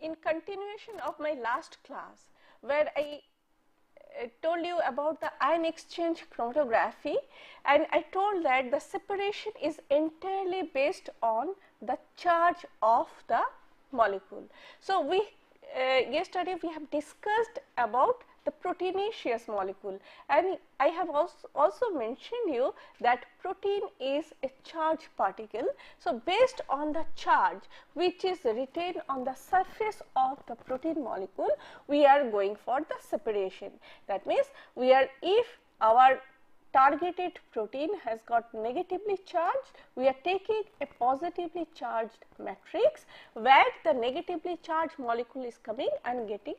In continuation of my last class where I uh, told you about the ion exchange chromatography and I told that the separation is entirely based on the charge of the molecule. So, we uh, yesterday we have discussed about the proteinaceous molecule and I have also, also mentioned you that protein is a charged particle. So, based on the charge which is retained on the surface of the protein molecule, we are going for the separation. That means, we are if our targeted protein has got negatively charged, we are taking a positively charged matrix where the negatively charged molecule is coming and getting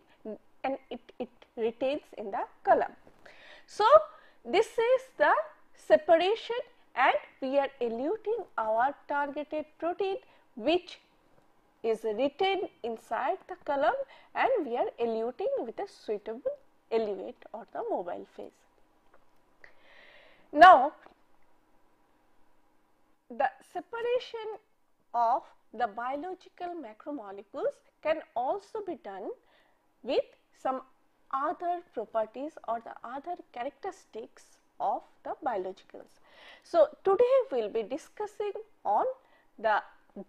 and it, it retains in the column. So, this is the separation and we are eluting our targeted protein which is retained inside the column and we are eluting with a suitable elevate or the mobile phase. Now, the separation of the biological macromolecules can also be done with some other properties or the other characteristics of the biologicals. So, today we will be discussing on the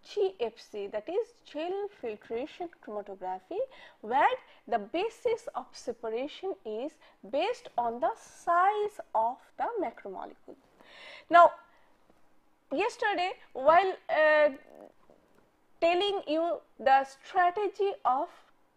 GFC that is gel filtration chromatography where the basis of separation is based on the size of the macromolecule. Now, yesterday while uh, telling you the strategy of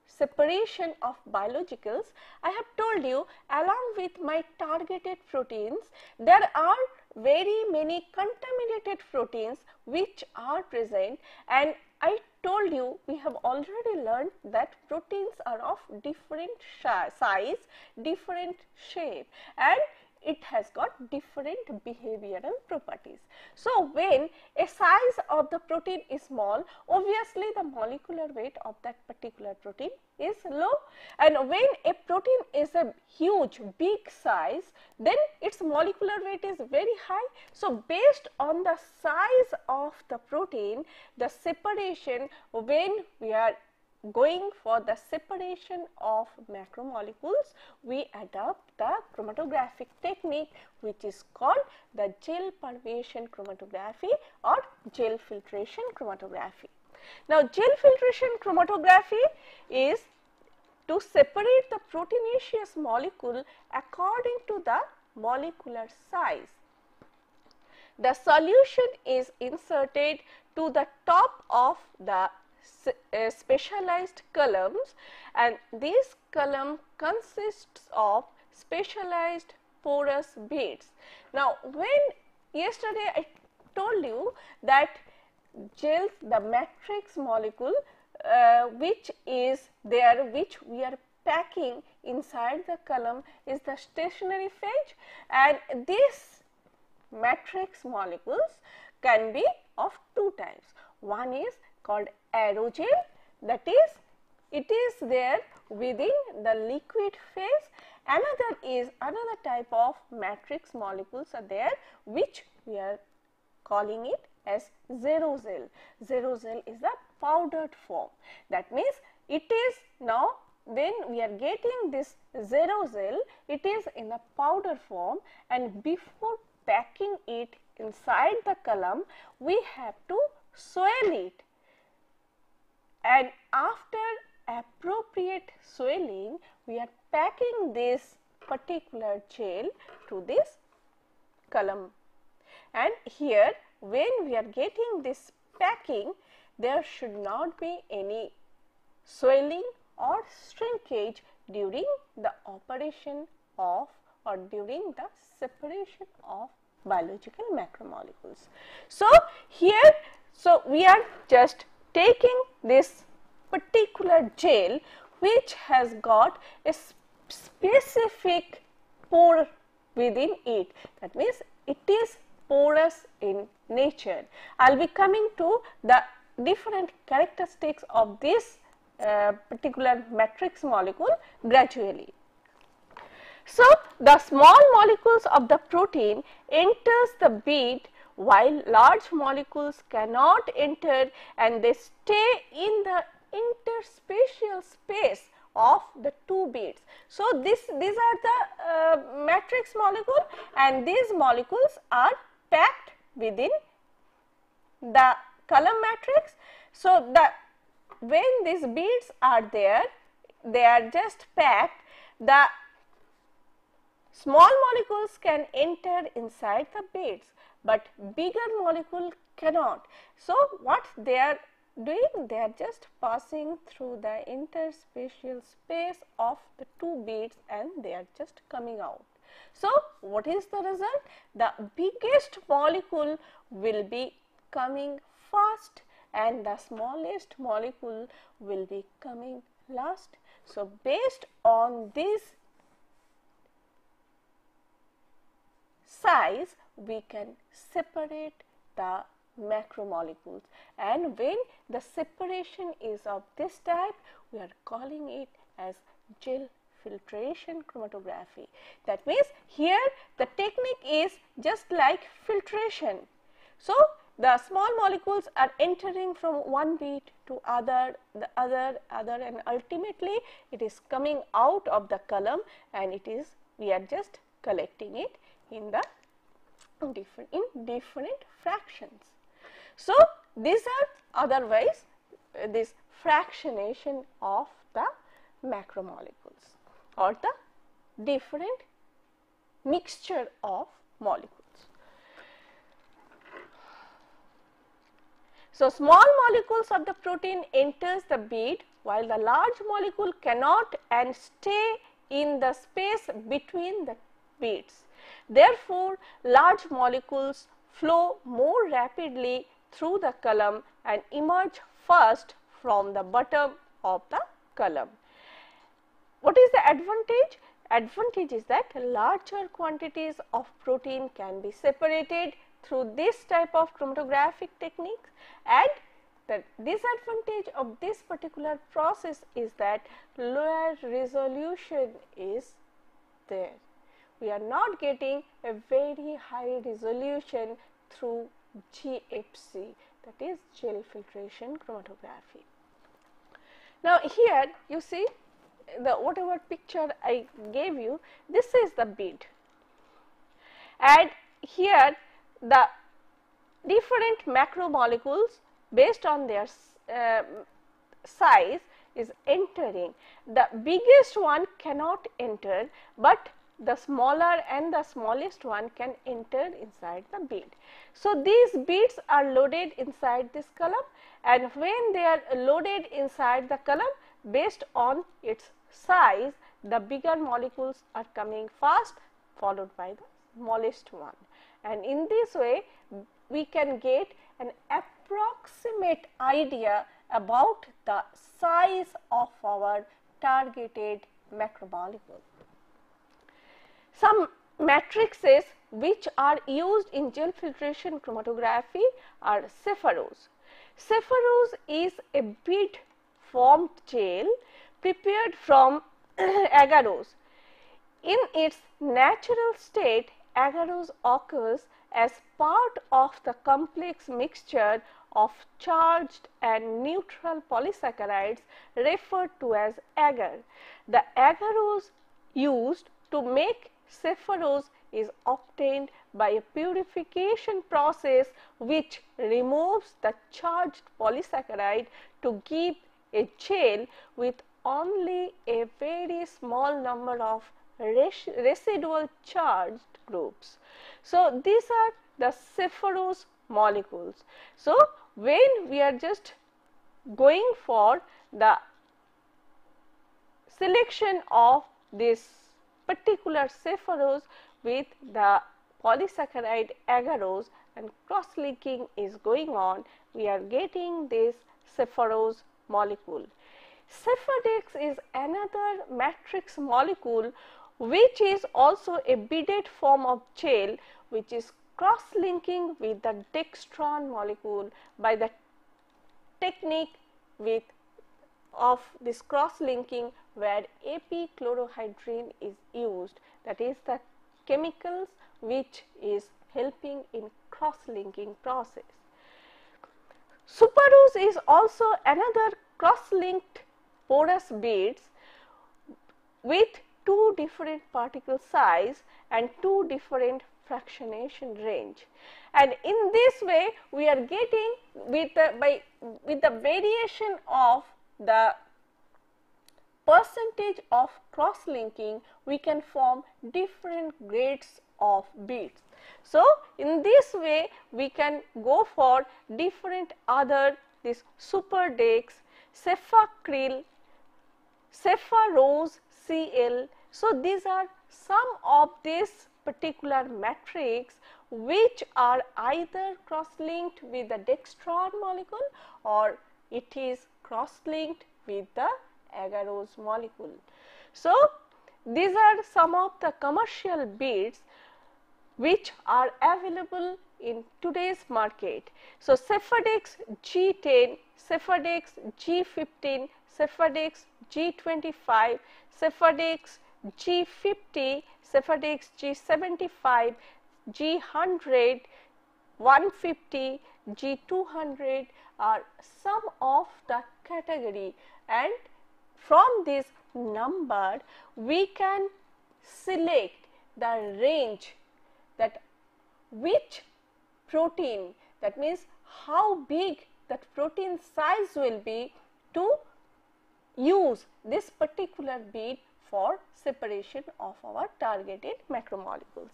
separation of biologicals, I have told you along with my targeted proteins, there are very many contaminated proteins which are present. And I told you we have already learned that proteins are of different size, different shape. And it has got different behavioral properties. So, when a size of the protein is small, obviously the molecular weight of that particular protein is low and when a protein is a huge big size, then its molecular weight is very high. So, based on the size of the protein, the separation when we are going for the separation of macromolecules, we adopt the chromatographic technique which is called the gel permeation chromatography or gel filtration chromatography. Now, gel filtration chromatography is to separate the proteinaceous molecule according to the molecular size. The solution is inserted to the top of the uh, specialized columns and this column consists of specialized porous beads. Now, when yesterday I told you that gels the matrix molecule uh, which is there which we are packing inside the column is the stationary phase and this matrix molecules can be of two types. One is called aerogel. That is it is there within the liquid phase. Another is another type of matrix molecules are there which we are calling it as xerosol. Xerosol is the powdered form. That means it is now when we are getting this xerosol it is in the powder form. And before packing it inside the column we have to swell it and after appropriate swelling we are packing this particular gel to this column and here when we are getting this packing there should not be any swelling or shrinkage during the operation of or during the separation of biological macromolecules. So, here so we are just taking this particular gel which has got a specific pore within it that means it is porous in nature. I will be coming to the different characteristics of this uh, particular matrix molecule gradually. So, the small molecules of the protein enters the bead while large molecules cannot enter and they stay in the interspatial space of the two beads. So, this these are the uh, matrix molecule and these molecules are packed within the column matrix. So, the when these beads are there they are just packed the small molecules can enter inside the beads, but bigger molecule cannot. So, what they are doing they are just passing through the interspatial space of the two beads and they are just coming out. So, what is the result? The biggest molecule will be coming first and the smallest molecule will be coming last. So, based on this size we can separate the macromolecules and when the separation is of this type we are calling it as gel filtration chromatography. That means here the technique is just like filtration. So, the small molecules are entering from one bead to other, the other, other and ultimately it is coming out of the column and it is we are just collecting it in the different in different fractions. So, these are otherwise uh, this fractionation of the macromolecules or the different mixture of molecules. So, small molecules of the protein enters the bead while the large molecule cannot and stay in the space between the beads. Therefore, large molecules flow more rapidly through the column and emerge first from the bottom of the column. What is the advantage? Advantage is that larger quantities of protein can be separated through this type of chromatographic techniques and the disadvantage of this particular process is that lower resolution is there. We are not getting a very high resolution through GFC that is gel filtration chromatography. Now, here you see the whatever picture I gave you this is the bead and here the different macromolecules based on their uh, size is entering. The biggest one cannot enter, but the smaller and the smallest one can enter inside the bead. So, these beads are loaded inside this column and when they are loaded inside the column based on its size the bigger molecules are coming fast followed by the smallest one and in this way we can get an approximate idea about the size of our targeted macromolecule. Some matrices which are used in gel filtration chromatography are Sepharose. Sepharose is a bead formed gel prepared from agarose. In its natural state, agarose occurs as part of the complex mixture of charged and neutral polysaccharides referred to as agar. The agarose used to make Sepharose is obtained by a purification process which removes the charged polysaccharide to give a gel with only a very small number of res residual charged groups. So, these are the Sepharose molecules. So, when we are just going for the selection of this particular Sepharose with the polysaccharide agarose and cross linking is going on, we are getting this Sepharose molecule. Sephadex is another matrix molecule which is also a beaded form of gel which is cross linking with the dextran molecule by the technique with of this cross linking where epichlorohydrin is used that is the chemicals which is helping in cross-linking process. Superose is also another cross-linked porous beads with two different particle size and two different fractionation range and in this way we are getting with the by with the variation of the percentage of cross linking we can form different grades of beads. So, in this way we can go for different other this super dex, Sephacryl, Sepharose CL. So, these are some of this particular matrix which are either cross linked with the dextran molecule or it is cross linked with the agarose molecule. So, these are some of the commercial beads which are available in today's market. So, Sephadex G10, Sephadex G15, Sephadex G25, Sephadex G50, Sephadex G75, G100, 150, G200 are some of the category and from this number we can select the range that which protein that means how big that protein size will be to use this particular bead for separation of our targeted macromolecules.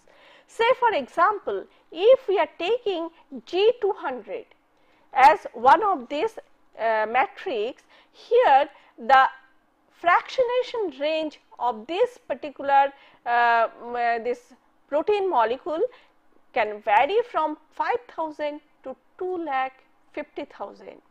Say for example, if we are taking G200 as one of these uh, matrix, here the fractionation range of this particular uh, this protein molecule can vary from 5000 to 2 lakh 50,000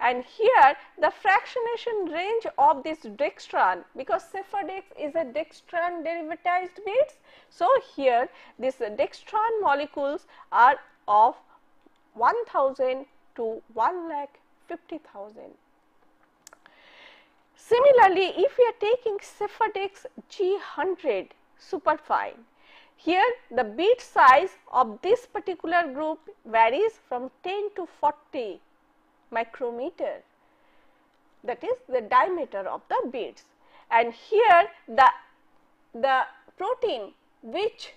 and here the fractionation range of this dextran because Sephadex is a dextran derivatized beads. So, here this dextran molecules are of 1000 to 1 lakh 50,000. Similarly, if we are taking Sephadex G100 superfine, here the bead size of this particular group varies from 10 to 40 micrometer. That is the diameter of the beads and here the the protein which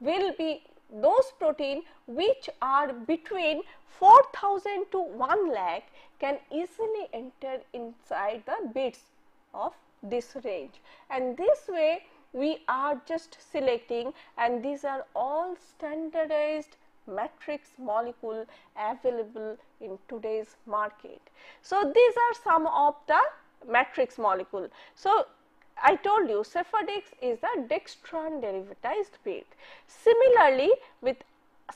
will be those protein which are between 4000 to 1 lakh can easily enter inside the bits of this range and this way we are just selecting and these are all standardized matrix molecule available in today's market. So, these are some of the matrix molecule. So, I told you Sephadex is a dextran derivatized bead. Similarly, with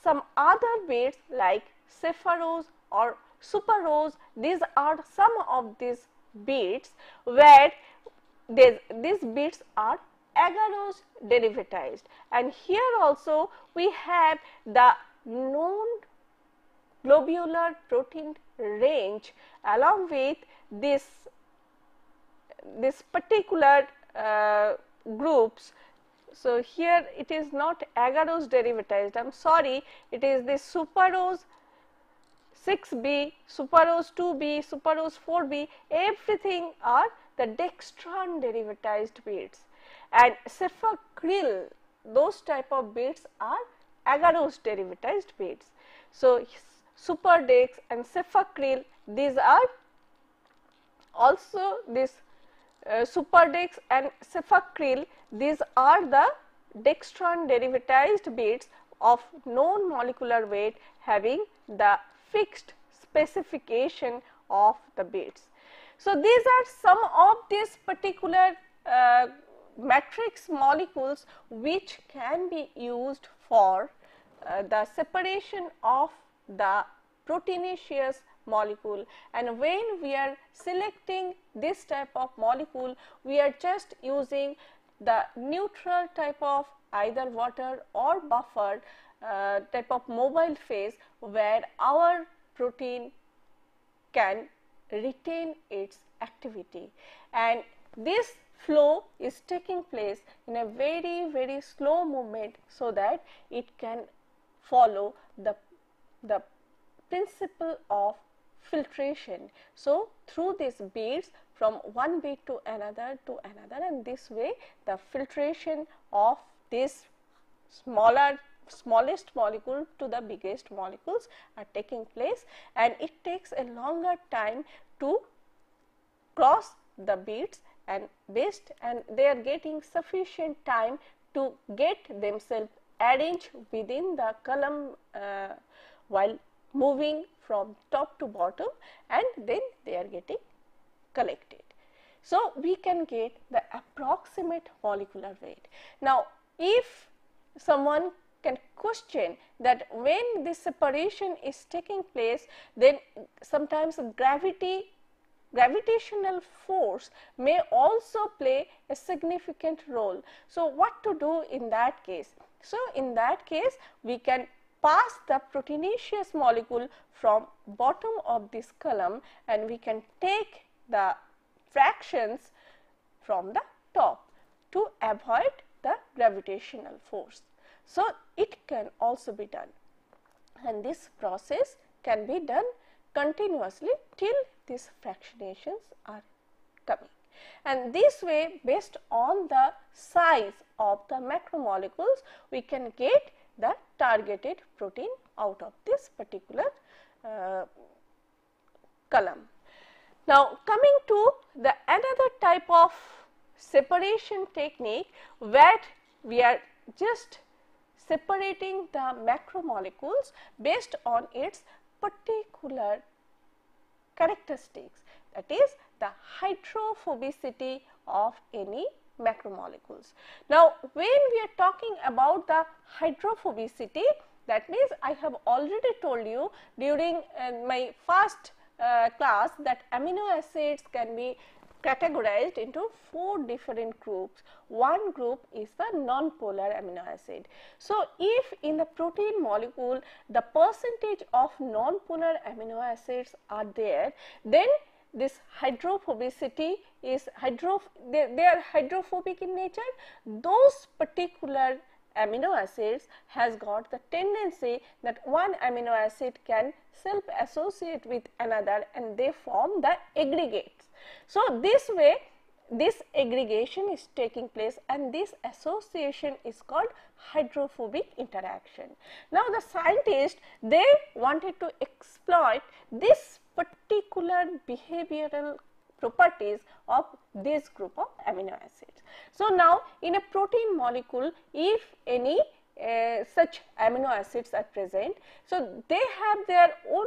some other beads like Sepharose or Superose, these are some of these beads where these, these beads are agarose derivatized and here also we have the known globular protein range along with this this particular uh, groups. So, here it is not agarose derivatized I am sorry it is this superose 6b, superose 2b, superose 4b everything are the dextran derivatized beads and Sephacryl those type of beads are agarose derivatized beads. So, superdex and Sephacryl these are also this uh, superdex and Sephacryl these are the dextran derivatized beads of known molecular weight having the fixed specification of the beads. So, these are some of these particular uh, matrix molecules which can be used for uh, the separation of the proteinaceous molecule. And when we are selecting this type of molecule we are just using the neutral type of either water or buffer uh, type of mobile phase where our protein can retain its activity. And this flow is taking place in a very very slow movement so that it can follow the the principle of filtration. So, through these beads from one bead to another to another and this way the filtration of this smaller smallest molecule to the biggest molecules are taking place and it takes a longer time to cross the beads and based and they are getting sufficient time to get themselves arranged within the column uh, while moving from top to bottom and then they are getting collected. So, we can get the approximate molecular weight. Now, if someone can question that when this separation is taking place, then sometimes gravity gravitational force may also play a significant role. So, what to do in that case? So, in that case we can pass the proteinaceous molecule from bottom of this column and we can take the fractions from the top to avoid the gravitational force. So, it can also be done and this process can be done continuously till these fractionations are coming. And this way based on the size of the macromolecules we can get the targeted protein out of this particular uh, column. Now, coming to the another type of separation technique where we are just separating the macromolecules based on its particular characteristics that is the hydrophobicity of any macromolecules. Now, when we are talking about the hydrophobicity that means I have already told you during uh, my first uh, class that amino acids can be categorized into four different groups. One group is the non-polar amino acid. So, if in the protein molecule the percentage of non-polar amino acids are there, then this hydrophobicity is hydro they, they are hydrophobic in nature. Those particular amino acids has got the tendency that one amino acid can self associate with another and they form the aggregates. So, this way this aggregation is taking place and this association is called hydrophobic interaction. Now, the scientists they wanted to exploit this particular behavioral properties of this group of amino acids. So, now in a protein molecule if any uh, such amino acids are present, so they have their own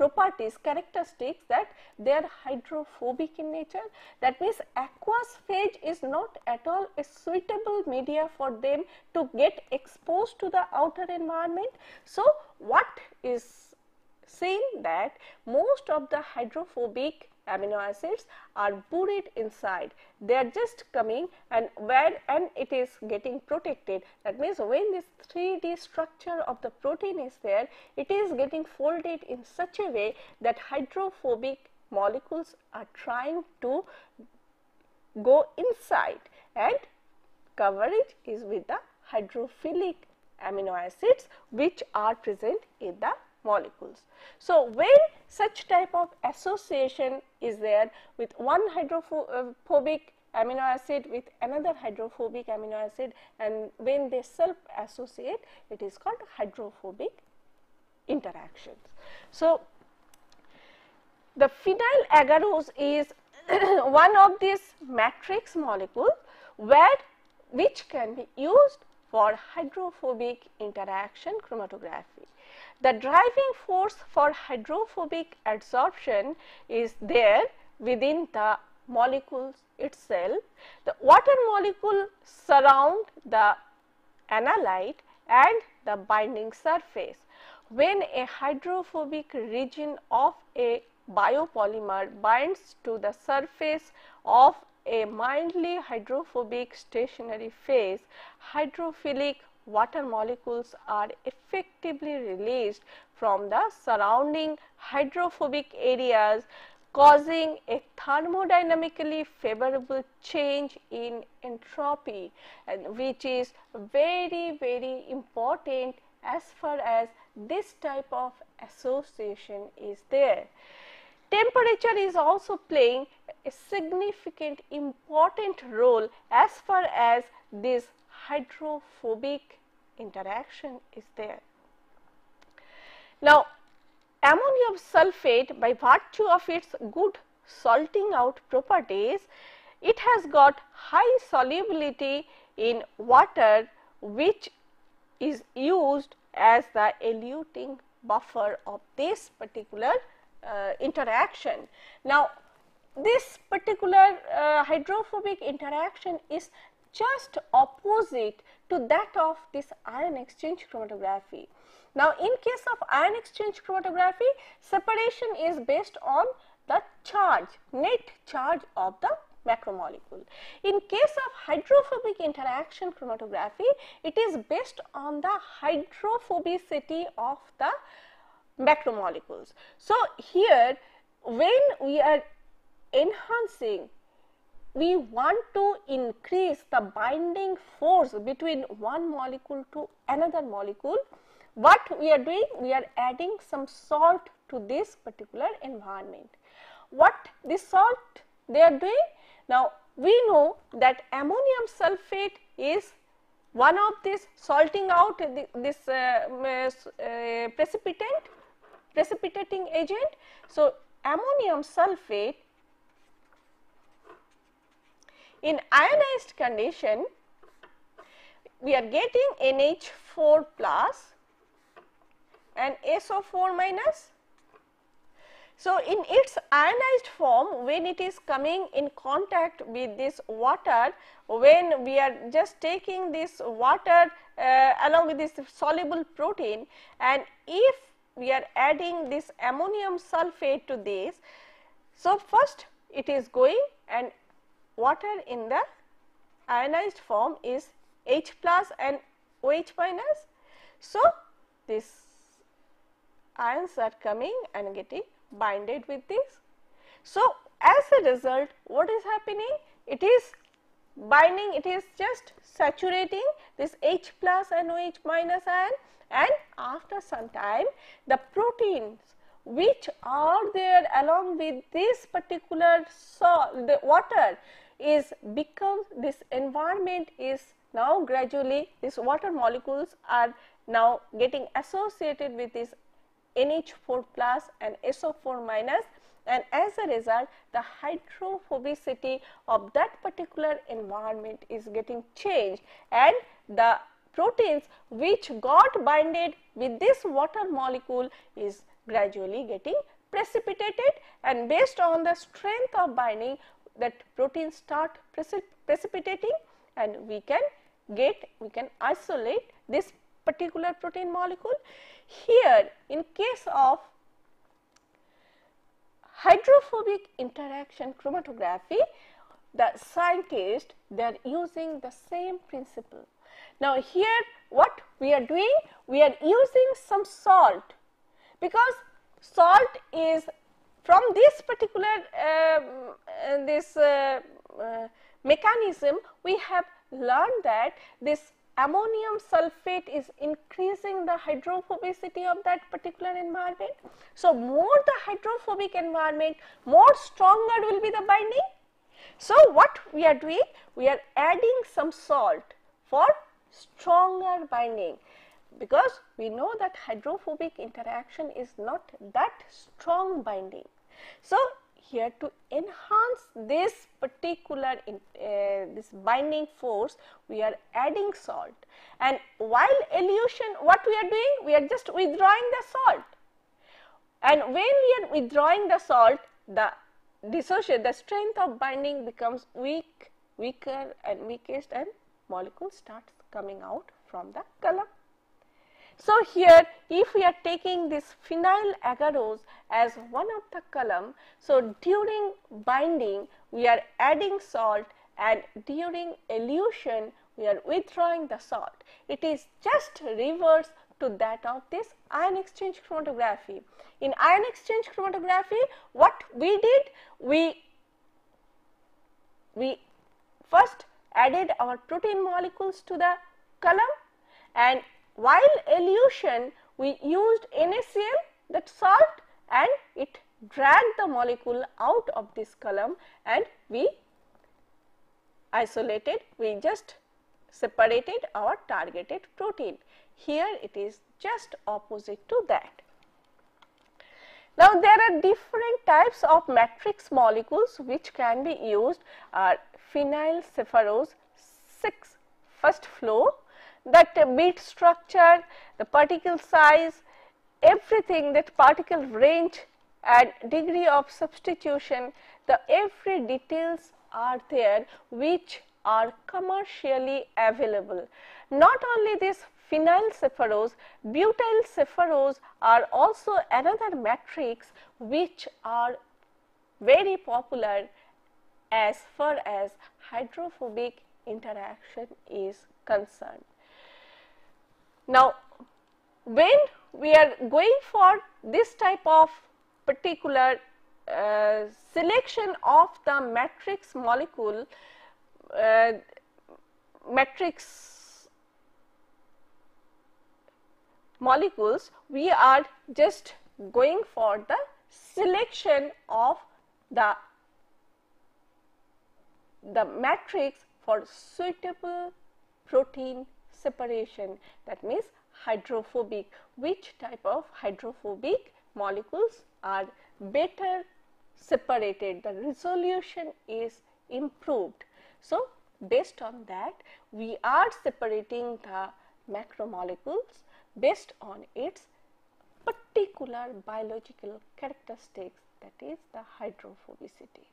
properties characteristics that they are hydrophobic in nature that means aqueous phase is not at all a suitable media for them to get exposed to the outer environment. So, what is seen that most of the hydrophobic amino acids are buried inside. They are just coming and where and it is getting protected. That means when this 3d structure of the protein is there it is getting folded in such a way that hydrophobic molecules are trying to go inside and coverage is with the hydrophilic amino acids which are present in the molecules. So, when such type of association is there with one hydrophobic amino acid with another hydrophobic amino acid and when they self associate it is called hydrophobic interactions. So, the phenyl agarose is one of these matrix molecule where which can be used for hydrophobic interaction chromatography. The driving force for hydrophobic adsorption is there within the molecules itself. The water molecule surround the analyte and the binding surface. When a hydrophobic region of a biopolymer binds to the surface of a mildly hydrophobic stationary phase, hydrophilic water molecules are effectively released from the surrounding hydrophobic areas causing a thermodynamically favorable change in entropy and which is very very important as far as this type of association is there. Temperature is also playing a significant important role as far as this hydrophobic interaction is there. Now, ammonium sulfate by virtue of its good salting out properties, it has got high solubility in water which is used as the eluting buffer of this particular uh, interaction. Now, this particular uh, hydrophobic interaction is just opposite to that of this ion exchange chromatography. Now, in case of ion exchange chromatography, separation is based on the charge, net charge of the macromolecule. In case of hydrophobic interaction chromatography, it is based on the hydrophobicity of the macromolecules. So, here when we are enhancing we want to increase the binding force between one molecule to another molecule. What we are doing? We are adding some salt to this particular environment. What this salt they are doing? Now, we know that ammonium sulfate is one of this salting out this uh, uh, precipitant precipitating agent. So, ammonium sulfate in ionized condition we are getting NH4 plus and SO4 minus. So, in its ionized form when it is coming in contact with this water when we are just taking this water uh, along with this soluble protein and if we are adding this ammonium sulfate to this. So, first it is going and water in the ionized form is H plus and OH minus. So, these ions are coming and getting binded with this. So, as a result what is happening? It is binding, it is just saturating this H plus and OH minus ion and after some time the proteins which are there along with this particular salt the water is become this environment is now gradually these water molecules are now getting associated with this NH4 plus and SO4 minus and as a result the hydrophobicity of that particular environment is getting changed and the proteins which got binded with this water molecule is gradually getting precipitated and based on the strength of binding that proteins start precip precipitating and we can get we can isolate this particular protein molecule. Here in case of hydrophobic interaction chromatography the scientist they are using the same principle now, here what we are doing? We are using some salt because salt is from this particular uh, this uh, uh, mechanism we have learned that this ammonium sulfate is increasing the hydrophobicity of that particular environment. So, more the hydrophobic environment more stronger will be the binding. So, what we are doing? We are adding some salt for stronger binding because we know that hydrophobic interaction is not that strong binding. So, here to enhance this particular in, uh, this binding force we are adding salt and while elution what we are doing we are just withdrawing the salt and when we are withdrawing the salt the dissociate the strength of binding becomes weak weaker and weakest and molecule starts coming out from the column. So, here if we are taking this phenyl agarose as one of the column, so during binding we are adding salt and during elution we are withdrawing the salt. It is just reverse to that of this ion exchange chromatography. In ion exchange chromatography what we did? We, we first added our protein molecules to the column and while elution we used NaCl that salt and it dragged the molecule out of this column and we isolated, we just separated our targeted protein. Here it is just opposite to that. Now, there are different types of matrix molecules which can be used are phenyl Sepharose 6 first flow that bead structure, the particle size, everything that particle range and degree of substitution, the every details are there which are commercially available. Not only this phenyl Sepharose, butylcephalose are also another matrix which are very popular as far as hydrophobic interaction is concerned. Now, when we are going for this type of particular uh, selection of the matrix molecule, uh, matrix molecules, we are just going for the selection of the the matrix for suitable protein separation that means hydrophobic. Which type of hydrophobic molecules are better separated? The resolution is improved. So based on that we are separating the macromolecules based on its particular biological characteristics that is the hydrophobicity.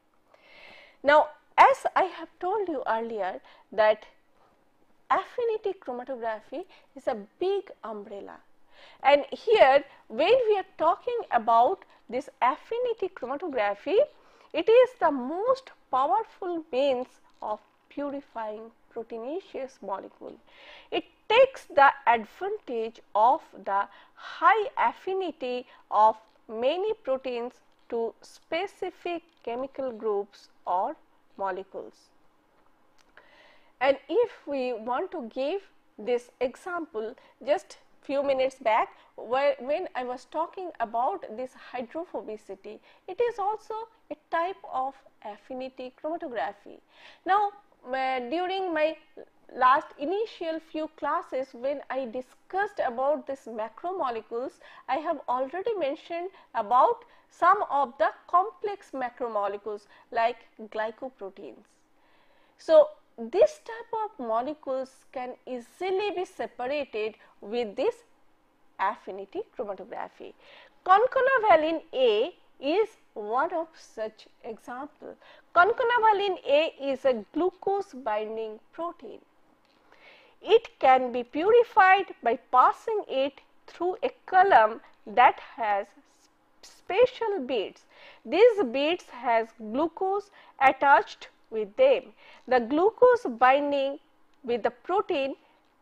Now as I have told you earlier that affinity chromatography is a big umbrella and here when we are talking about this affinity chromatography it is the most powerful means of purifying proteinaceous molecule. It takes the advantage of the high affinity of many proteins to specific chemical groups or molecules. And if we want to give this example just few minutes back when I was talking about this hydrophobicity, it is also a type of affinity chromatography. Now, uh, during my last initial few classes when I discussed about this macromolecules, I have already mentioned about some of the complex macromolecules like glycoproteins. So, this type of molecules can easily be separated with this affinity chromatography. Concanavalin A is one of such example. Concanavalin A is a glucose binding protein. It can be purified by passing it through a column that has special beads. These beads has glucose attached with them. The glucose binding with the protein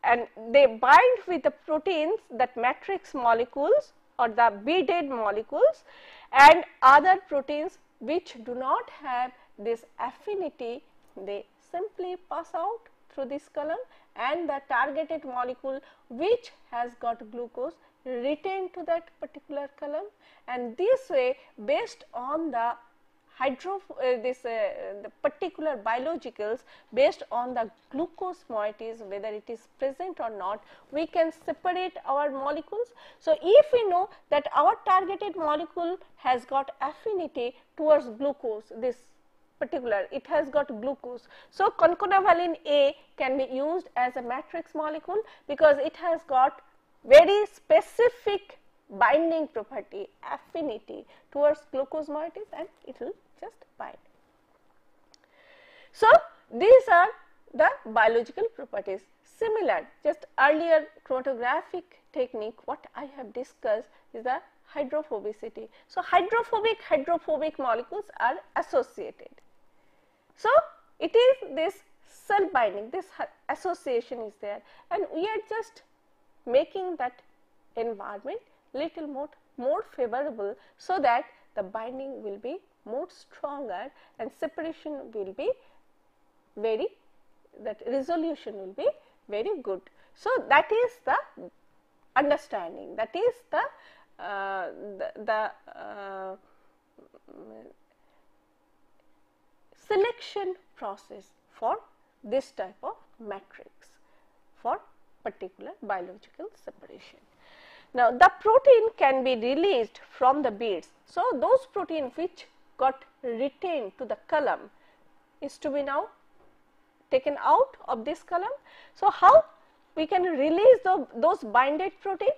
and they bind with the proteins that matrix molecules or the beaded molecules and other proteins which do not have this affinity they simply pass out through this column and the targeted molecule which has got glucose retained to that particular column and this way based on the hydro uh, this uh, the particular biologicals based on the glucose moieties whether it is present or not we can separate our molecules. So, if we know that our targeted molecule has got affinity towards glucose this particular it has got glucose. So, concanavalin A can be used as a matrix molecule because it has got very specific binding property affinity towards glucose moieties and it will just bind. So, these are the biological properties similar just earlier chromatographic technique what I have discussed is the hydrophobicity. So, hydrophobic hydrophobic molecules are associated. So, it is this cell binding this association is there and we are just making that environment little more, more favorable so that the binding will be more stronger and separation will be very that resolution will be very good. So, that is the understanding that is the, uh, the, the uh, selection process for this type of matrix for particular biological separation. Now, the protein can be released from the beads. So, those protein which got retained to the column is to be now taken out of this column. So, how we can release the, those binded protein?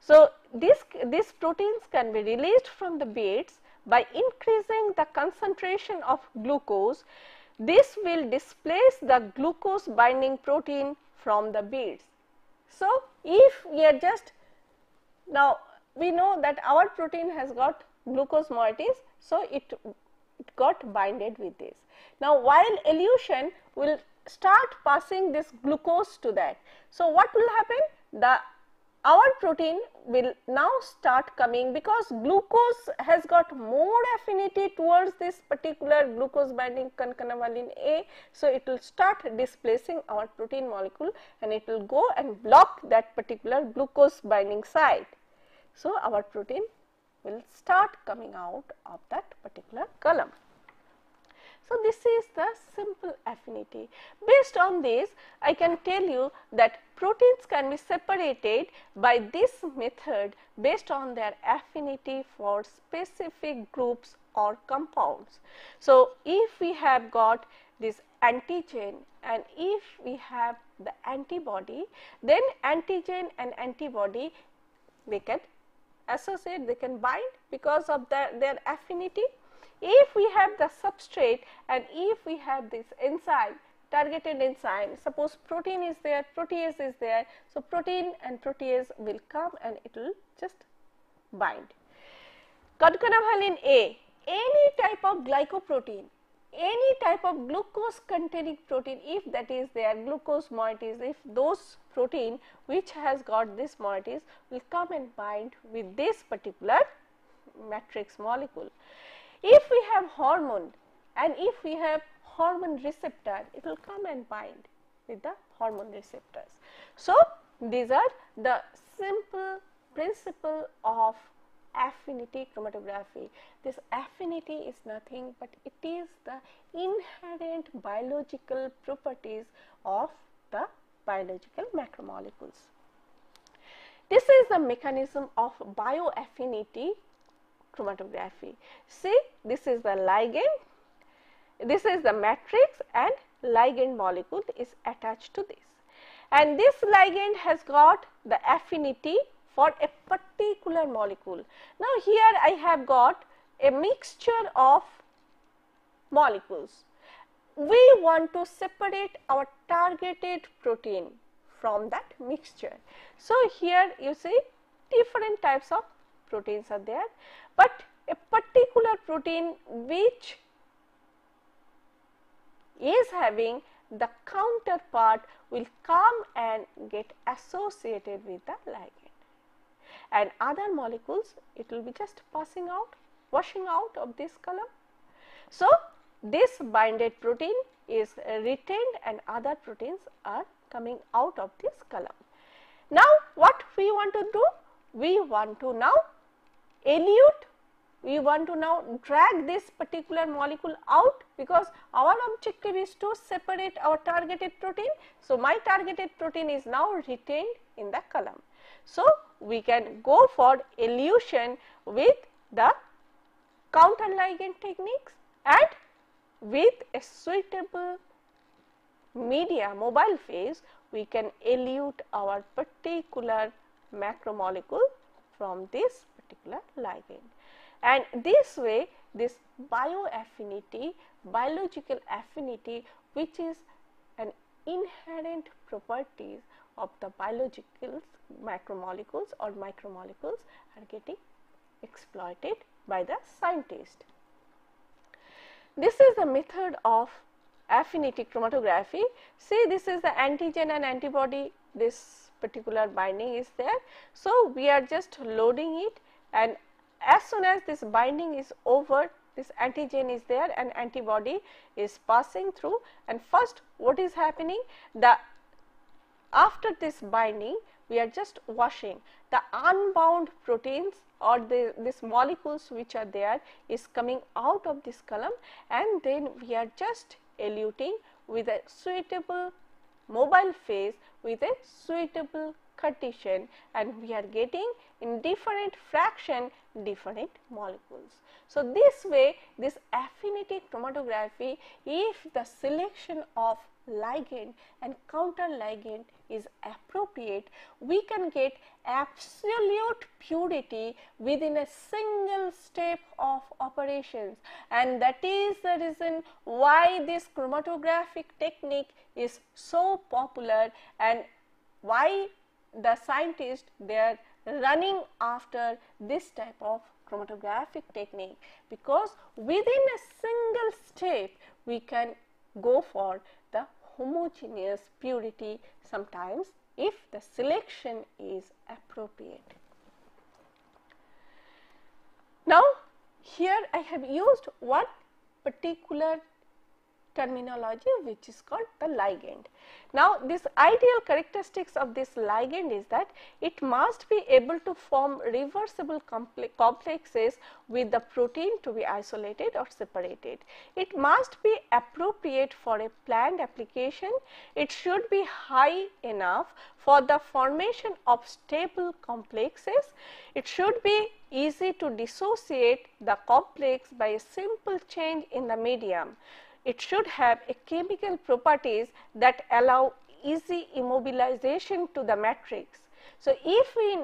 So, this, these proteins can be released from the beads by increasing the concentration of glucose. This will displace the glucose binding protein from the beads. So, if we are just now we know that our protein has got glucose moieties, so it, it got binded with this. Now, while elution will start passing this glucose to that. So, what will happen? The our protein will now start coming because glucose has got more affinity towards this particular glucose binding concanavalin A. So, it will start displacing our protein molecule and it will go and block that particular glucose binding site. So, our protein will start coming out of that particular column. So, this is the simple affinity. Based on this, I can tell you that proteins can be separated by this method based on their affinity for specific groups or compounds. So, if we have got this antigen and if we have the antibody, then antigen and antibody they can associate, they can bind because of the, their affinity. If we have the substrate and if we have this enzyme, targeted enzyme, suppose protein is there, protease is there. So, protein and protease will come and it will just bind. Concanavalin A, any type of glycoprotein any type of glucose containing protein if that is their glucose moieties if those protein which has got this moieties will come and bind with this particular matrix molecule. If we have hormone and if we have hormone receptor it will come and bind with the hormone receptors. So, these are the simple principle of affinity chromatography. This affinity is nothing but it is the inherent biological properties of the biological macromolecules. This is the mechanism of bioaffinity chromatography. See this is the ligand, this is the matrix and ligand molecule is attached to this and this ligand has got the affinity for a particular molecule. Now, here I have got a mixture of molecules. We want to separate our targeted protein from that mixture. So, here you see different types of proteins are there, but a particular protein which is having the counterpart will come and get associated with the ligand and other molecules it will be just passing out washing out of this column. So, this binded protein is retained and other proteins are coming out of this column. Now, what we want to do? We want to now elute, we want to now drag this particular molecule out because our objective is to separate our targeted protein. So, my targeted protein is now retained in the column. So, we can go for elution with the counter ligand techniques and with a suitable media mobile phase we can elute our particular macromolecule from this particular ligand. And this way this bioaffinity, biological affinity which is an inherent properties of the biological macromolecules or micromolecules are getting exploited by the scientist. This is the method of affinity chromatography. See this is the antigen and antibody this particular binding is there. So, we are just loading it and as soon as this binding is over this antigen is there and antibody is passing through and first what is happening the after this binding we are just washing the unbound proteins or the, these molecules which are there is coming out of this column and then we are just eluting with a suitable mobile phase with a suitable Cartesian and we are getting in different fraction different molecules. So, this way this affinity chromatography if the selection of ligand and counter ligand is appropriate, we can get absolute purity within a single step of operations. And that is the reason why this chromatographic technique is so popular and why the scientists they are running after this type of chromatographic technique. Because within a single step we can go for homogeneous purity sometimes if the selection is appropriate. Now, here I have used one particular terminology which is called the ligand. Now, this ideal characteristics of this ligand is that it must be able to form reversible complexes with the protein to be isolated or separated. It must be appropriate for a planned application. It should be high enough for the formation of stable complexes. It should be easy to dissociate the complex by a simple change in the medium it should have a chemical properties that allow easy immobilization to the matrix. So, if we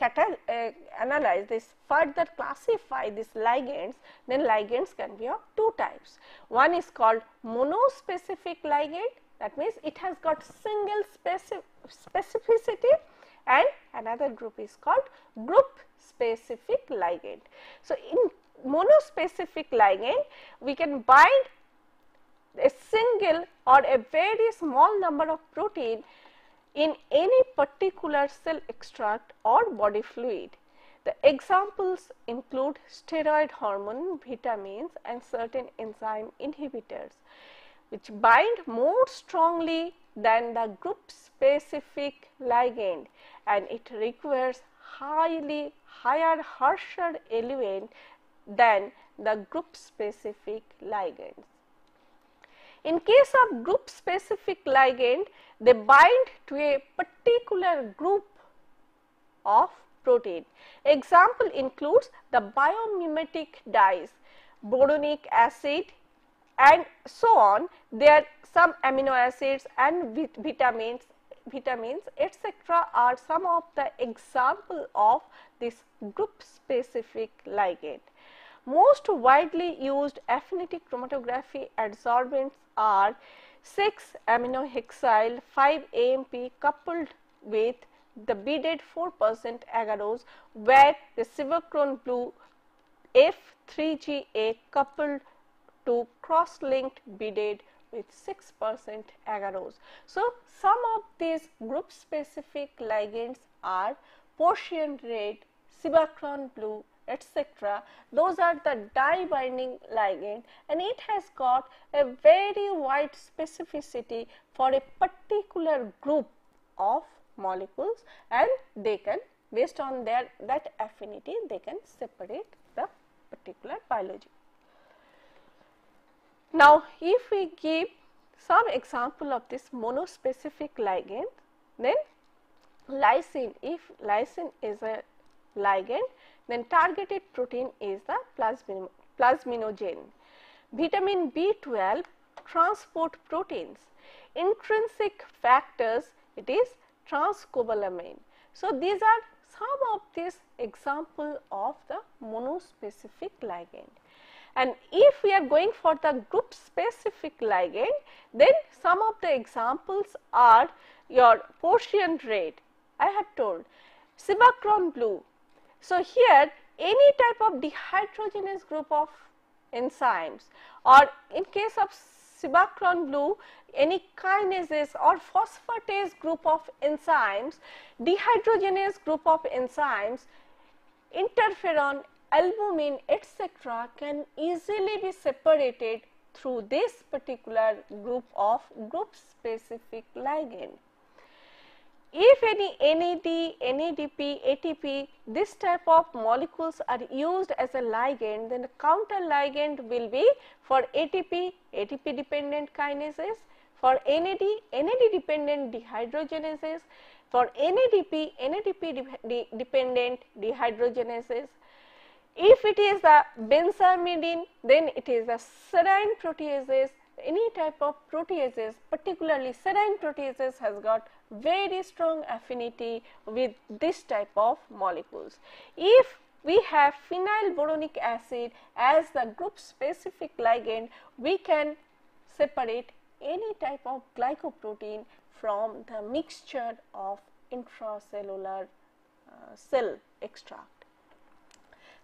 uh, analyze this further classify these ligands, then ligands can be of two types. One is called monospecific ligand that means it has got single specific specificity and another group is called group specific ligand. So, in monospecific ligand we can bind a single or a very small number of protein in any particular cell extract or body fluid. The examples include steroid hormone, vitamins and certain enzyme inhibitors which bind more strongly than the group specific ligand and it requires highly higher harsher eluent than the group specific ligands. In case of group specific ligand, they bind to a particular group of protein. Example includes the biomimetic dyes, boronic acid and so on. There are some amino acids and vit vitamins vitamins etc are some of the example of this group specific ligand. Most widely used affinity chromatography adsorbents are 6 aminohexyl 5 AMP coupled with the beaded 4 percent agarose where the Cibacron blue F3GA coupled to cross-linked beaded with 6 percent agarose. So, some of these group specific ligands are Procion red, Cibacron blue, etc. Those are the dye binding ligand and it has got a very wide specificity for a particular group of molecules and they can based on their that affinity they can separate the particular biology. Now, if we give some example of this monospecific ligand then lysine if lysine is a ligand then targeted protein is the plasmin plasminogen. Vitamin B12 transport proteins. Intrinsic factors it is transcobalamin. So, these are some of these example of the monospecific ligand. And if we are going for the group specific ligand, then some of the examples are your Procion red, I have told, Cibacron blue, so, here any type of dehydrogenase group of enzymes or in case of Cibacron blue any kinases or phosphatase group of enzymes, dehydrogenase group of enzymes, interferon, albumin etc. can easily be separated through this particular group of group specific ligand. If any NAD, NADP, ATP, this type of molecules are used as a ligand, then the counter ligand will be for ATP, ATP dependent kinases, for NAD, NAD dependent dehydrogenases, for NADP, NADP de dependent dehydrogenases. If it is the benzamidine, then it is the serine proteases any type of proteases particularly serine proteases has got very strong affinity with this type of molecules. If we have phenyl boronic acid as the group specific ligand, we can separate any type of glycoprotein from the mixture of intracellular uh, cell extract.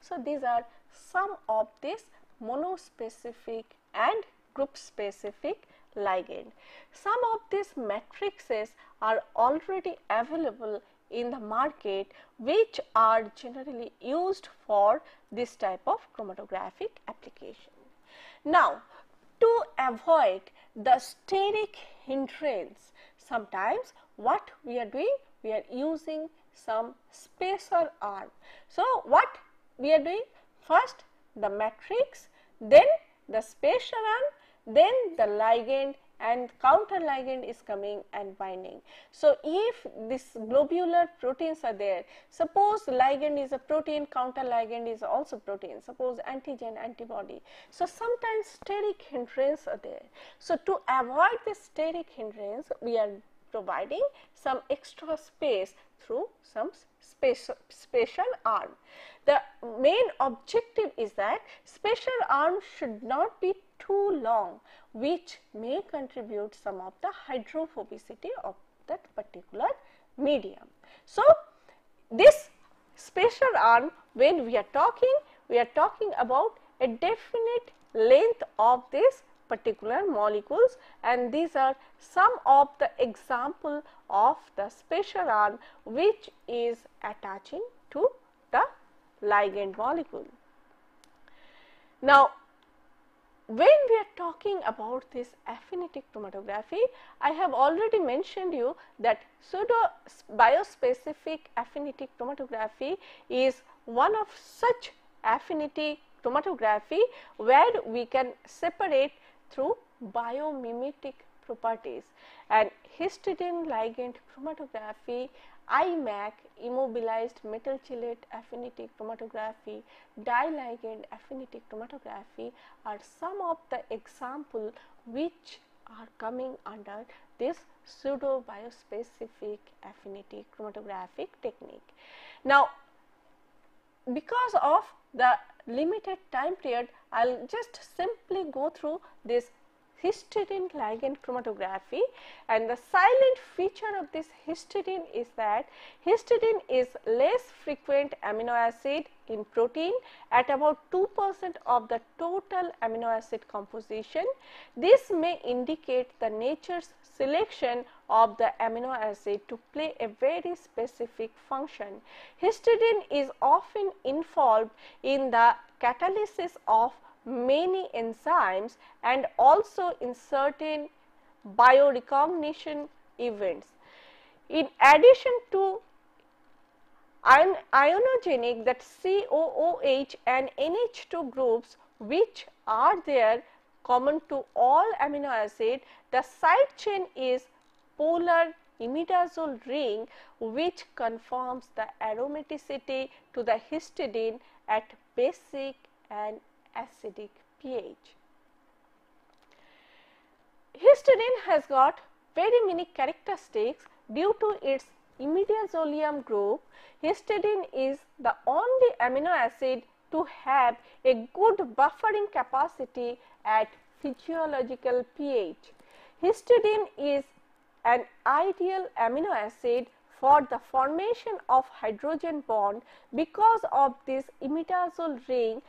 So, these are some of this monospecific and group specific ligand. Some of these matrices are already available in the market which are generally used for this type of chromatographic application. Now, to avoid the steric hindrance, sometimes what we are doing? We are using some spacer arm. So, what we are doing? First the matrix, then the spacer arm then the ligand and counter ligand is coming and binding. So, if this globular proteins are there, suppose ligand is a protein, counter ligand is also protein, suppose antigen antibody. So, sometimes steric hindrance are there. So, to avoid this steric hindrance, we are providing some extra space through some special arm. The main objective is that special arm should not be too long which may contribute some of the hydrophobicity of that particular medium. So, this special arm when we are talking, we are talking about a definite length of this particular molecules and these are some of the example of the special arm which is attaching to the ligand molecule. Now, when we are talking about this affinity chromatography, I have already mentioned you that pseudo biospecific affinity chromatography is one of such affinity chromatography where we can separate through biomimetic properties. And histidine ligand chromatography IMAC immobilized metal chelate affinity chromatography, dye ligand affinity chromatography are some of the example which are coming under this pseudo biospecific affinity chromatographic technique. Now, because of the limited time period, I will just simply go through this histidine ligand chromatography and the silent feature of this histidine is that histidine is less frequent amino acid in protein at about 2 percent of the total amino acid composition. This may indicate the nature's selection of the amino acid to play a very specific function. Histidine is often involved in the catalysis of many enzymes and also in certain biorecognition events. In addition to ion ionogenic that COOH and NH2 groups which are there common to all amino acid, the side chain is polar imidazole ring which confirms the aromaticity to the histidine at basic and acidic pH. Histidine has got very many characteristics due to its imidazolium group. Histidine is the only amino acid to have a good buffering capacity at physiological pH. Histidine is an ideal amino acid for the formation of hydrogen bond because of this imidazole ring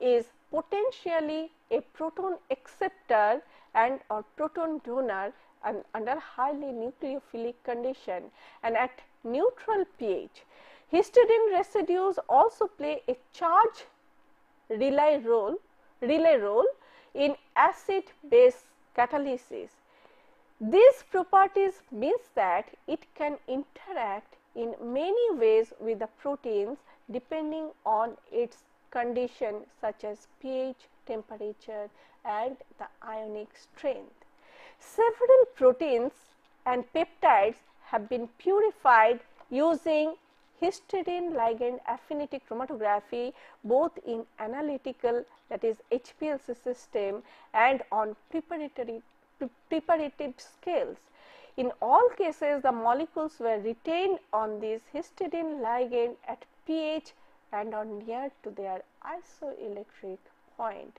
is potentially a proton acceptor and or proton donor and under highly nucleophilic condition and at neutral pH. Histidine residues also play a charge relay role, relay role in acid base catalysis. these properties means that it can interact in many ways with the proteins depending on its condition such as pH, temperature and the ionic strength. Several proteins and peptides have been purified using histidine ligand affinity chromatography both in analytical that is HPLC system and on preparatory preparative scales. In all cases, the molecules were retained on this histidine ligand at pH and are near to their isoelectric point.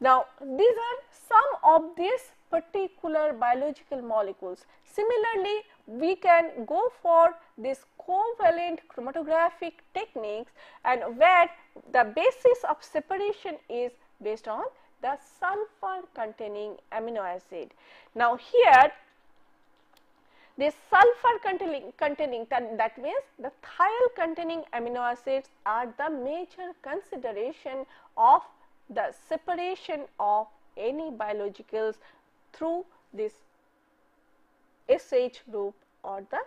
Now, these are some of these particular biological molecules. Similarly, we can go for this covalent chromatographic techniques and where the basis of separation is based on the sulfur containing amino acid. Now, here this sulfur containing, containing that, means the thiol containing amino acids are the major consideration of the separation of any biologicals through this SH group or the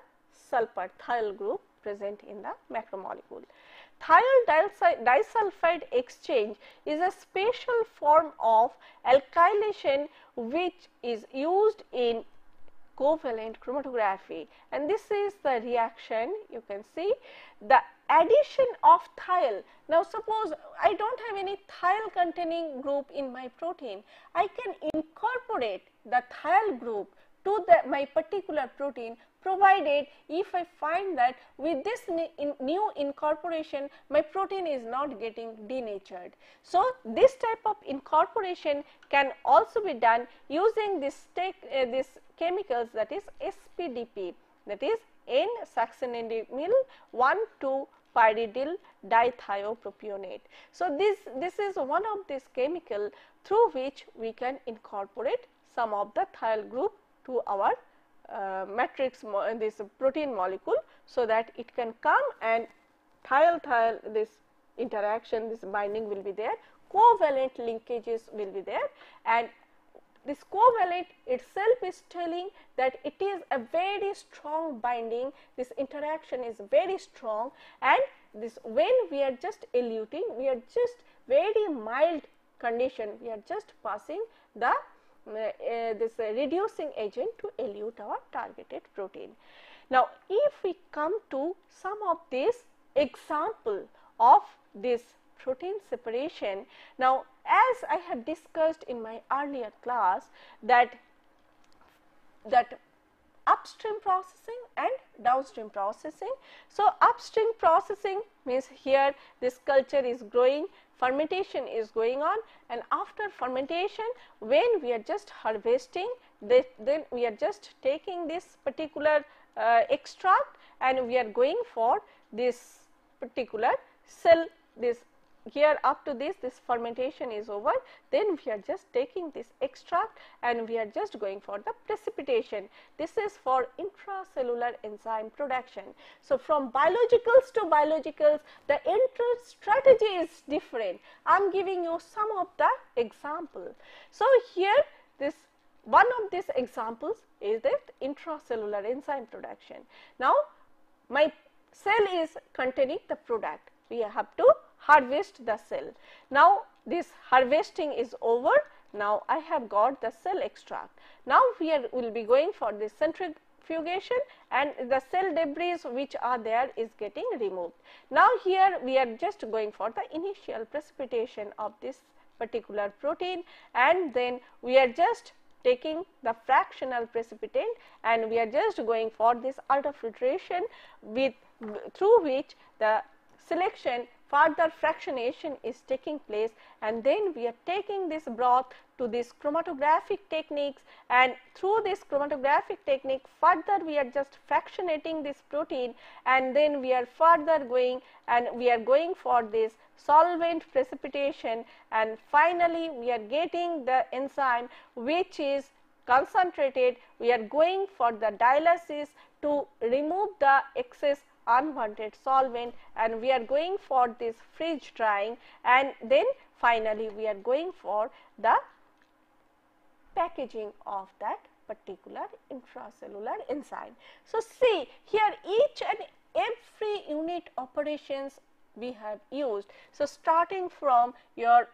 sulfur thiol group present in the macromolecule. Thiol disulfide exchange is a special form of alkylation which is used in covalent chromatography and this is the reaction you can see the addition of thiol. Now, suppose I do not have any thiol containing group in my protein, I can incorporate the thiol group to the, my particular protein provided if I find that with this new incorporation my protein is not getting denatured. So, this type of incorporation can also be done using this, take, uh, this chemicals that is SPDP that is N succinimidyl 1 2 pyridyl dithiopropionate. So, this, this is one of this chemical through which we can incorporate some of the thiol group to our uh, matrix this protein molecule. So, that it can come and thiol thiol this interaction this binding will be there covalent linkages will be there and this covalent itself is telling that it is a very strong binding this interaction is very strong and this when we are just eluting we are just very mild condition we are just passing the uh, uh, this uh, reducing agent to elute our targeted protein. Now, if we come to some of this example of this protein separation. Now, as I have discussed in my earlier class that that upstream processing and downstream processing. So, upstream processing means here this culture is growing fermentation is going on and after fermentation when we are just harvesting this, then we are just taking this particular uh, extract and we are going for this particular cell this here up to this this fermentation is over then we are just taking this extract and we are just going for the precipitation. This is for intracellular enzyme production. So from biologicals to biologicals the entry strategy is different. I am giving you some of the example. So here this one of these examples is that intracellular enzyme production. Now my cell is containing the product. We have to harvest the cell. Now, this harvesting is over. Now, I have got the cell extract. Now, we are will be going for the centrifugation and the cell debris which are there is getting removed. Now, here we are just going for the initial precipitation of this particular protein and then we are just taking the fractional precipitant and we are just going for this ultrafiltration with through which the selection further fractionation is taking place and then we are taking this broth to this chromatographic techniques and through this chromatographic technique further we are just fractionating this protein and then we are further going and we are going for this solvent precipitation and finally we are getting the enzyme which is concentrated. We are going for the dialysis to remove the excess unwanted solvent and we are going for this freeze drying and then finally we are going for the packaging of that particular intracellular enzyme. So, see here each and every unit operations we have used. So, starting from your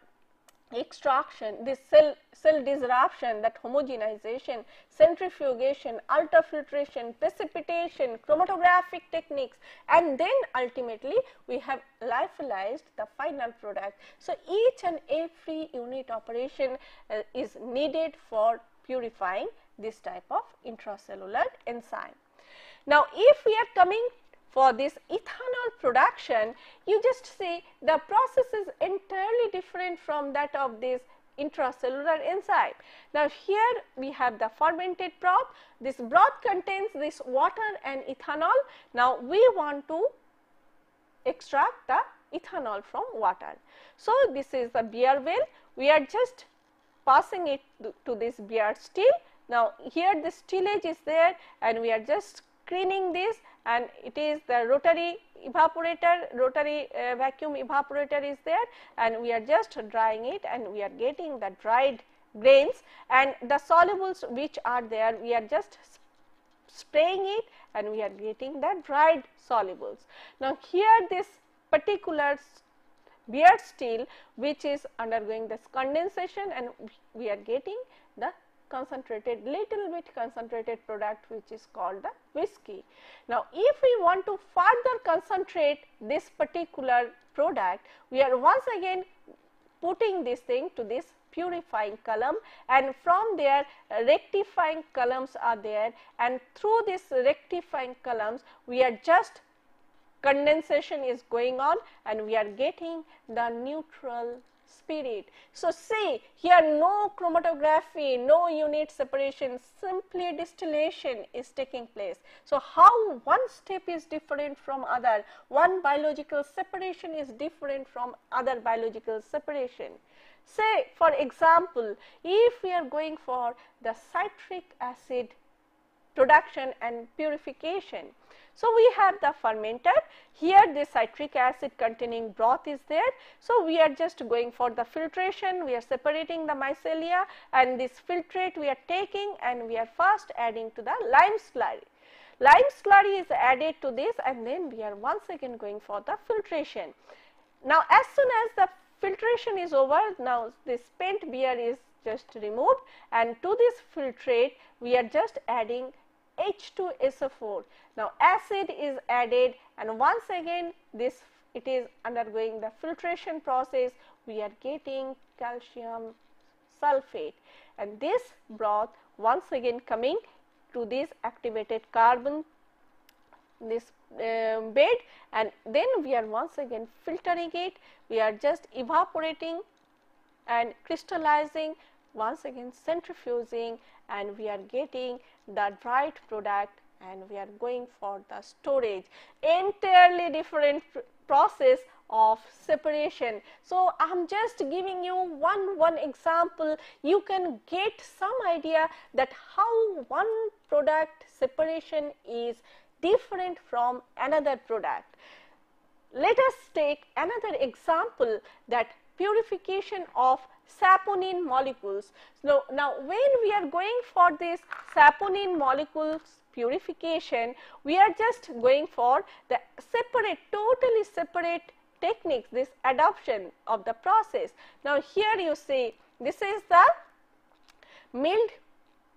extraction, this cell, cell disruption, that homogenization, centrifugation, ultrafiltration, precipitation, chromatographic techniques and then ultimately we have lyophilized the final product. So, each and every unit operation uh, is needed for purifying this type of intracellular enzyme. Now, if we are coming for this ethanol production, you just see the process is entirely different from that of this intracellular enzyme. Now, here we have the fermented broth. This broth contains this water and ethanol. Now, we want to extract the ethanol from water. So, this is the beer well. We are just passing it to this beer still. Now, here the stillage is there and we are just screening this and it is the rotary evaporator, rotary uh, vacuum evaporator is there and we are just drying it and we are getting the dried grains and the solubles which are there we are just spraying it and we are getting the dried solubles. Now, here this particular beer still which is undergoing this condensation and we are getting the concentrated little bit concentrated product which is called the whiskey. Now, if we want to further concentrate this particular product, we are once again putting this thing to this purifying column and from there rectifying columns are there and through this rectifying columns we are just condensation is going on and we are getting the neutral spirit. So, see here no chromatography, no unit separation, simply distillation is taking place. So, how one step is different from other, one biological separation is different from other biological separation. Say for example, if we are going for the citric acid production and purification, so, we have the fermenter here the citric acid containing broth is there. So, we are just going for the filtration we are separating the mycelia and this filtrate we are taking and we are first adding to the lime slurry. Lime slurry is added to this and then we are once again going for the filtration. Now, as soon as the filtration is over now this spent beer is just removed and to this filtrate we are just adding H2SO4. Now, acid is added and once again this it is undergoing the filtration process. We are getting calcium sulfate. And this broth once again coming to this activated carbon this uh, bed. And then we are once again filtering it. We are just evaporating and crystallizing once again centrifuging and we are getting the dried product and we are going for the storage entirely different process of separation. So, I am just giving you one one example you can get some idea that how one product separation is different from another product. Let us take another example that purification of saponin molecules. So, now when we are going for this saponin molecules purification, we are just going for the separate, totally separate techniques, this adoption of the process. Now, here you see this is the milled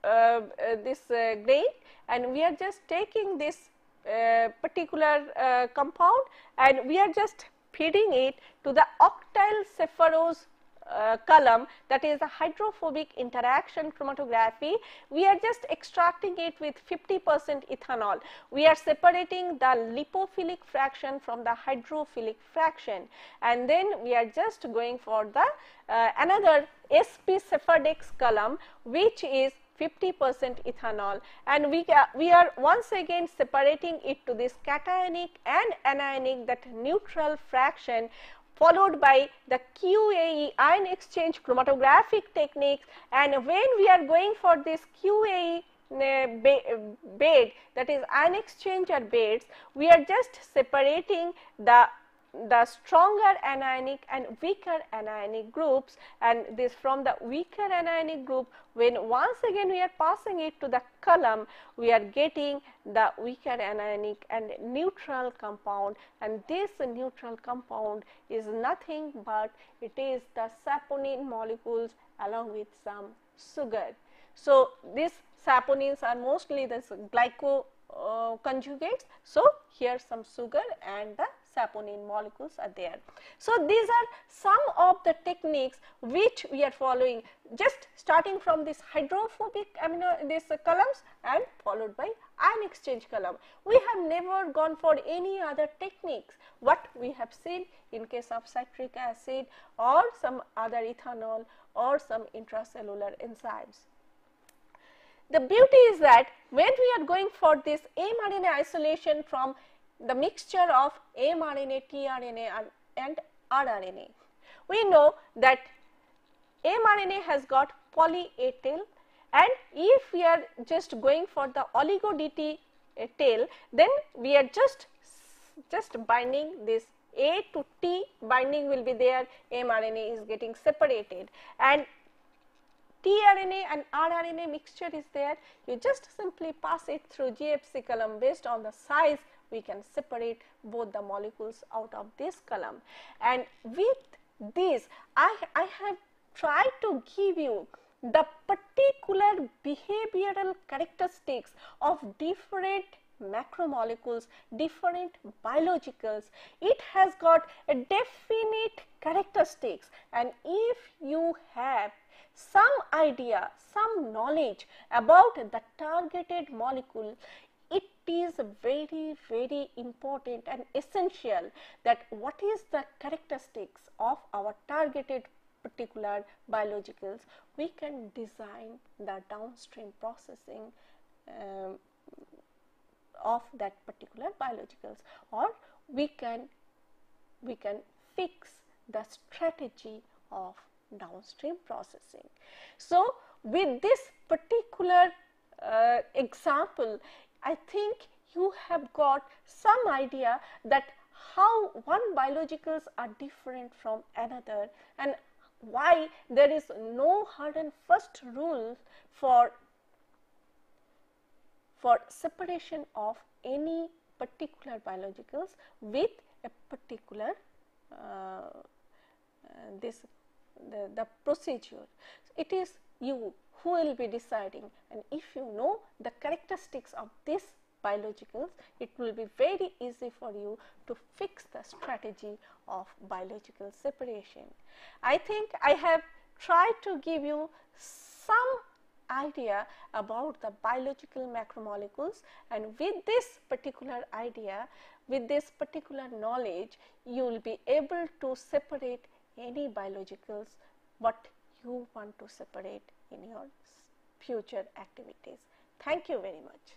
uh, uh, this uh, grain and we are just taking this uh, particular uh, compound and we are just feeding it to the octyl Sepharose uh, column that is a hydrophobic interaction chromatography, we are just extracting it with 50 percent ethanol. We are separating the lipophilic fraction from the hydrophilic fraction. And then we are just going for the uh, another sp Sephadex column which is 50 percent ethanol. And we, uh, we are once again separating it to this cationic and anionic that neutral fraction followed by the QAE ion exchange chromatographic techniques. And when we are going for this QAE uh, bed that is ion exchanger beds we are just separating the the stronger anionic and weaker anionic groups and this from the weaker anionic group when once again we are passing it to the column we are getting the weaker anionic and neutral compound and this neutral compound is nothing but it is the saponin molecules along with some sugar. So, these saponins are mostly the glyco uh. So, here some sugar and the saponin molecules are there. So, these are some of the techniques which we are following just starting from this hydrophobic amino this columns and followed by ion exchange column. We have never gone for any other techniques what we have seen in case of citric acid or some other ethanol or some intracellular enzymes. The beauty is that when we are going for this mRNA isolation from the mixture of mRNA, tRNA and rRNA. We know that mRNA has got poly A tail and if we are just going for the oligo dT tail then we are just just binding this A to T binding will be there. mRNA is getting separated. And tRNA and rRNA mixture is there. You just simply pass it through GFC column based on the size we can separate both the molecules out of this column. And with this I, I have tried to give you the particular behavioral characteristics of different macromolecules, different biologicals, it has got a definite characteristics. And if you have some idea, some knowledge about the targeted molecule, it is very very important and essential that what is the characteristics of our targeted particular biologicals we can design the downstream processing um, of that particular biologicals or we can we can fix the strategy of downstream processing. So, with this particular uh, example I think you have got some idea that how one biologicals are different from another and why there is no hard and fast rule for for separation of any particular biologicals with a particular uh, uh, this the, the procedure. It is you who will be deciding. And if you know the characteristics of this biologicals, it will be very easy for you to fix the strategy of biological separation. I think I have tried to give you some idea about the biological macromolecules. And with this particular idea, with this particular knowledge, you will be able to separate any biologicals what you want to separate in your future activities. Thank you very much.